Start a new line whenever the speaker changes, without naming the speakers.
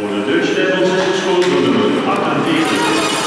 Voor de deur stempelt zich gescoord door nummer 48.